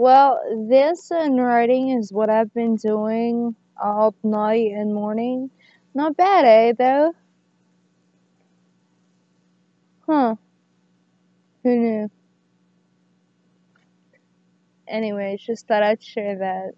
Well, this and writing is what I've been doing all night and morning. Not bad, eh, though? Huh. Who knew? Anyway, just thought I'd share that.